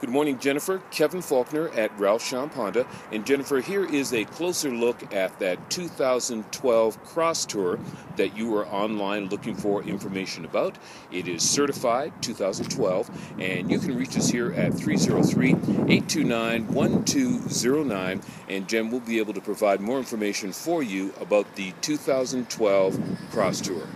Good morning, Jennifer. Kevin Faulkner at Ralph Schomp Honda. And Jennifer, here is a closer look at that 2012 Crosstour that you were online looking for information about. It is certified 2012, and you can reach us here at 303 829 1209. And Jen will be able to provide more information for you about the 2012 Crosstour.